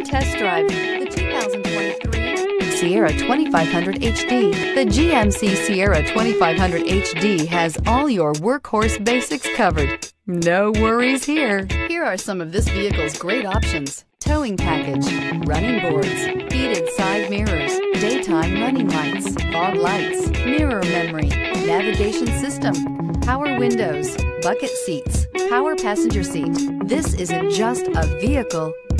Test drive the 2023 Sierra 2500 HD. The GMC Sierra 2500 HD has all your workhorse basics covered. No worries here. Here are some of this vehicle's great options. Towing package, running boards, heated side mirrors, daytime running lights, fog lights, mirror memory, navigation system, power windows, bucket seats, power passenger seat. This isn't just a vehicle,